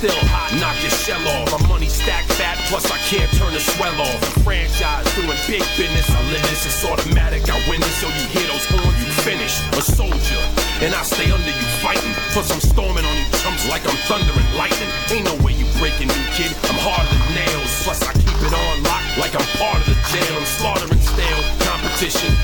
still hot. Knock your shell off. My money stacked fat, plus I can't turn the swell off. The franchise doing big business. I live this, it's automatic. I win this, so you hear those horns, you finish. A soldier, and I stay under you fighting. Plus I'm storming on you chumps like I'm thunder and lightning. Ain't no way you breaking me, kid. I'm harder than nails. Plus I keep it on lock like I'm part of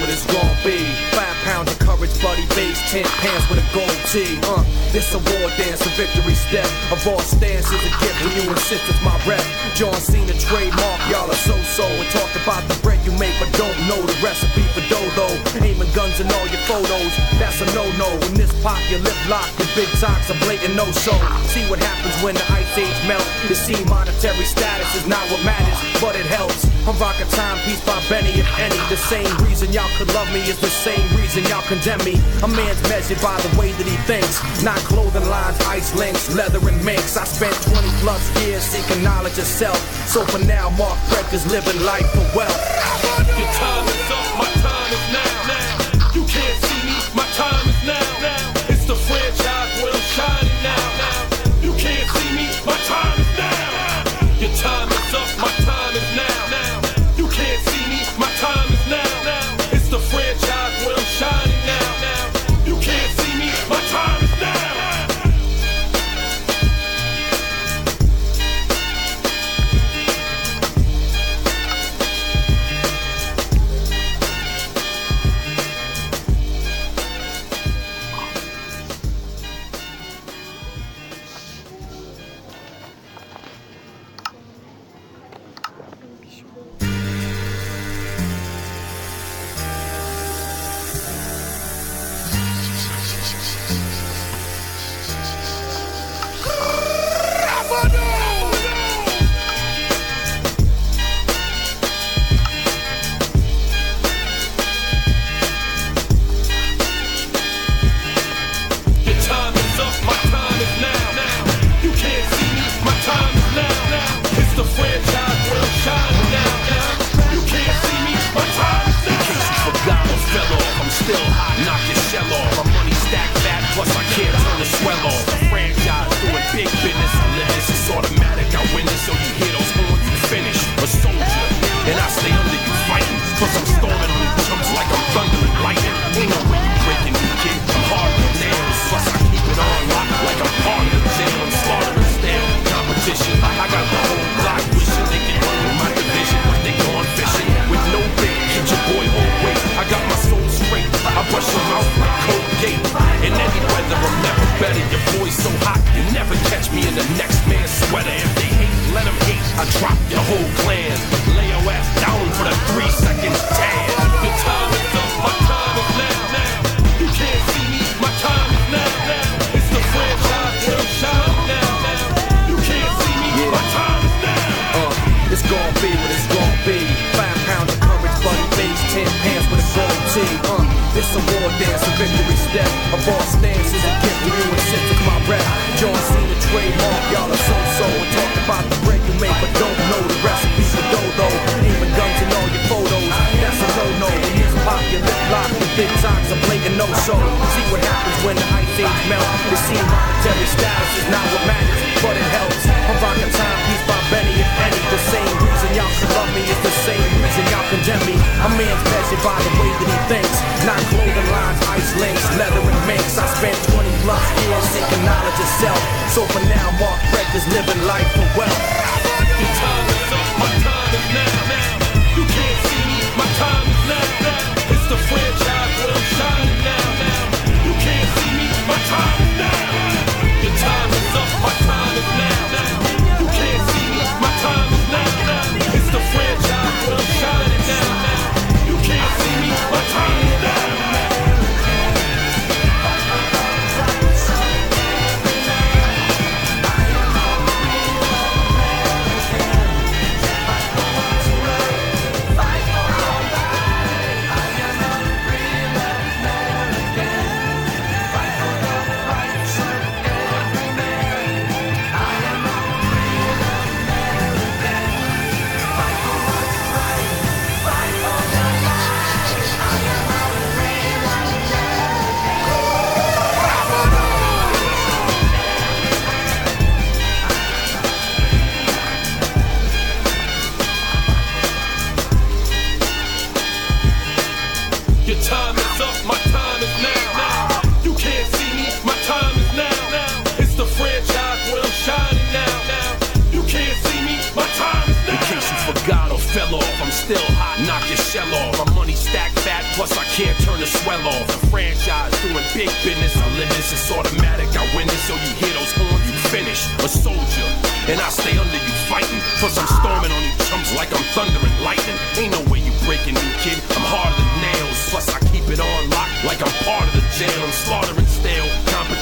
What it's gonna be. Five pounds of courage, buddy base, ten pants with a gold tee. Uh, this a war dance, a victory step. A raw stance is a gift when you insist it's my rep. John Cena trademark, y'all are so-so. And talk about the bread you make, but don't know the recipe for dodo. Aiming guns in all your photos, that's a no-no. When this pop, your lip lock, your big talks a blatant no-show. See what happens when the ice age melt. You see, monetary status is not what matters, but it helps. I'm rocking timepiece by Benny, if any. The same reason y'all could love me is the same reason y'all condemn me. A man's measured by the way that he thinks, not clothing lines, ice links, leather and minks. I spent 20 plus years seeking knowledge of self. So for now, Marc Predka is living life for wealth. Your whole clan. Lay your ass down for the three seconds tan. Your time is up, my time is now. now. You can't see me, my time is now. now. It's the franchise where I'm now. now. You can't see me, my time is now. Uh, it's gon' be what it's gon' be. This a war dance, a victory step. A boss stance is a gift when you insist it's my rep. John Cena trademark, y'all are so-so. And talk about the bread you make, but don't know the recipe for dough dodo. Even guns in all your photos, that's a no-no. When this pop, your lip lock, your big talks a blatant no-show. See what happens when the ice age melt. You see monetary status is not what matters, but it helps. I'm rocking timepiece by Benny and Eddie. The same reason y'all should love me is the same reason. A man's measured by the way that he thinks, not clothing lines, ice links, leather and minks. I spent 20 plus years seeking knowledge of self. So for now, Marc Predka is living life for wealth. My time is now. now. You can't see me, my time is now. now. It's the franchise Shining now. You can't see me, my time is now. In case you forgot or fell off, I'm still hot, knock your shell off. My money stacked fat, plus I can't turn the swell off. The franchise doing big business, I live this, it's automatic. I win this, so you hear those horns, you finish. A soldier, and I stay under you fighting. Plus I'm storming on you chumps like I'm thunder and lightning. Ain't no way you breaking me, kid. I'm harder than nails. Plus I keep it on lock like I'm part of the jail. I'm slaughtering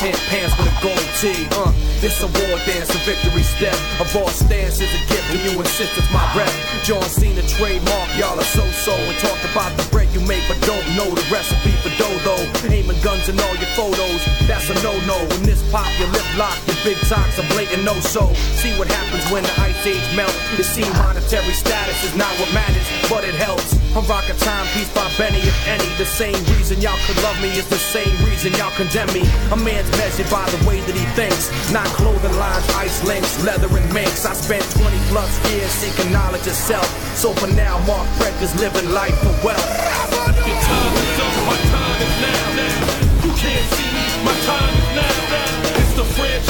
ten pants with a gold tee. Uh, it's a war dance, a victory step. A boss stance is a gift, and you insist it's my rep. John Cena trademark, y'all are so-so. And talk about the bread you make, but don't know the recipe for dough, though. Aiming guns in all your photos, that's a no-no. When this pop, your lip lock, your big talks are blatant no-so. See what happens when the ice age melt. You see monetary status is not what matters, but it helps. I'm rocking timepiece by Benny, if any. The same reason y'all could love me is the same reason y'all condemn me. A man's measured by the way that he thinks, not clothing lines, ice links, leather and minks. I spent 20 plus years seeking knowledge of self. So for now, Marc Predka is living life for wealth. Your time is up, my time is now. now. You can't see me, my time is now. now. It's the franchise